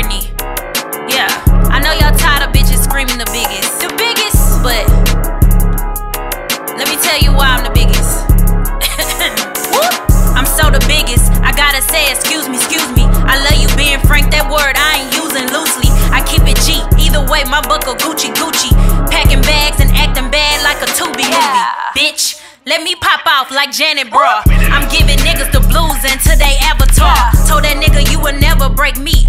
Yeah, I know y'all tired of bitches screaming the biggest. The biggest! But let me tell you why I'm the biggest. I'm so the biggest. I gotta say, excuse me, excuse me. I love you being frank, that word I ain't using loosely. I keep it G. Either way, my buckle Gucci Gucci. Packing bags and acting bad like a Tubi movie. Bitch, let me pop off like Janet Bra. I'm giving niggas the blues until they avatar. Told that nigga you will never break me.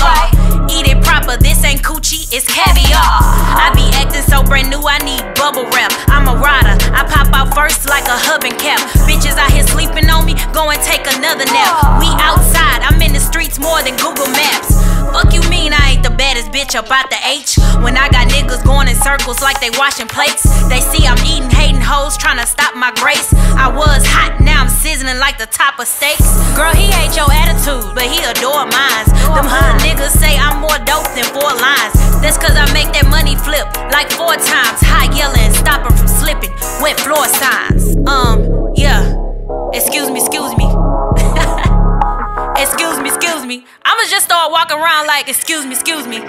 Law. Eat it proper. This ain't coochie, it's caviar. I be acting so brand new. I need bubble wrap. I'm a rider. I pop out first like a hub and cap. Bitches out here sleeping on me. Go and take another nap. We outside. I'm in the streets more than Google Maps. Fuck you mean I ain't the baddest bitch about the H? When I got niggas going in circles like they washing plates. They see I'm eating, hating hoes, trying to stop my grace. I was hot, now I'm sizzling like the top of steaks. Girl, he hate your attitude, but he adore mine. Them hood niggas say I'm more dope than four lines. That's cause I make that money flip like four times. High yelling, stop from slipping. Wet floor signs. Um, yeah. Excuse me, excuse me. excuse me, excuse me. I'ma just start walking around like, excuse me, excuse me.